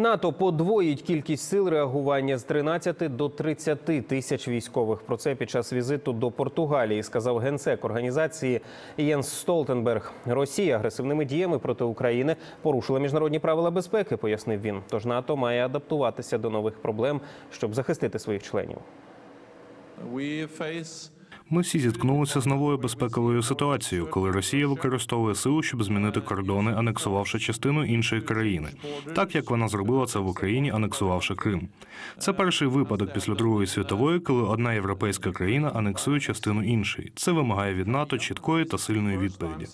НАТО подвоїть кількість сил реагування з 13 до 30 тисяч військових. Про це під час візиту до Португалії сказав генсек організації Єнс Столтенберг. Росія агресивними діями проти України порушила міжнародні правила безпеки, пояснив він. Тож НАТО має адаптуватися до нових проблем, щоб захистити своїх членів. Ми всі зіткнулися з новою безпековою ситуацією, коли Росія використовує силу, щоб змінити кордони, анексувавши частину іншої країни, так як вона зробила це в Україні, анексувавши Крим. Це перший випадок після Другої світової, коли одна європейська країна анексує частину іншої. Це вимагає від НАТО чіткої та сильної відповіді.